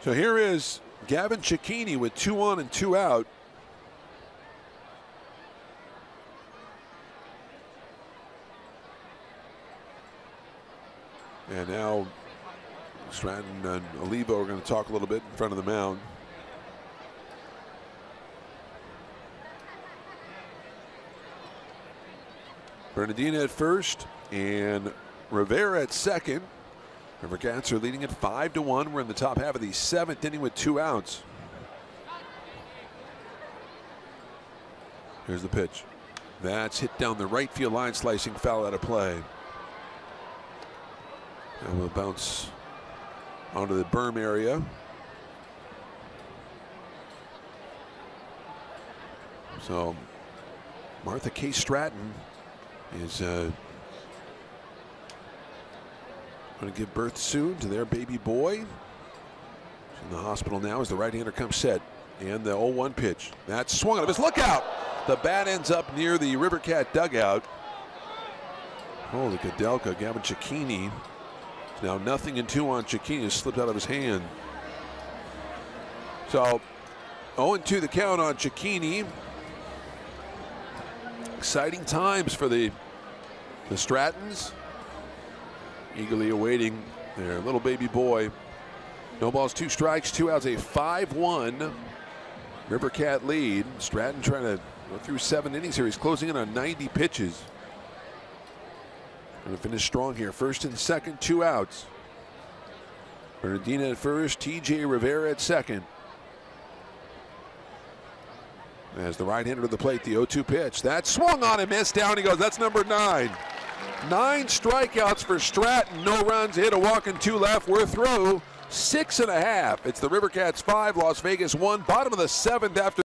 So here is Gavin Cecchini with two on and two out. And now Stratton and Olivo are going to talk a little bit in front of the mound. Bernadina at first and Rivera at second. River Cats are leading at five to one. We're in the top half of the seventh inning with two outs. Here's the pitch. That's hit down the right field line, slicing foul out of play. And will bounce onto the berm area. So Martha K. Stratton is uh, going to give birth soon to their baby boy. In the hospital now as the right-hander comes set. And the 0-1 pitch. That's swung on his look out. The bat ends up near the River Cat dugout. Holy Kadelka, Gavin Cecchini. Now nothing and two on Cecchini has slipped out of his hand. So 0-2 the count on Cecchini. Exciting times for the the Strattons. Eagerly awaiting their little baby boy. No balls, two strikes, two outs, a 5-1 River Cat lead. Stratton trying to go through seven innings here. He's closing in on 90 pitches. Going to finish strong here. First and second, two outs. Bernadina at first, TJ Rivera at second. As the right hander to the plate, the 0 2 pitch. That swung on and missed down. He goes, that's number nine. Nine strikeouts for Stratton. No runs, hit a walk and two left. We're through six and a half. It's the River Cats five, Las Vegas one. Bottom of the seventh after.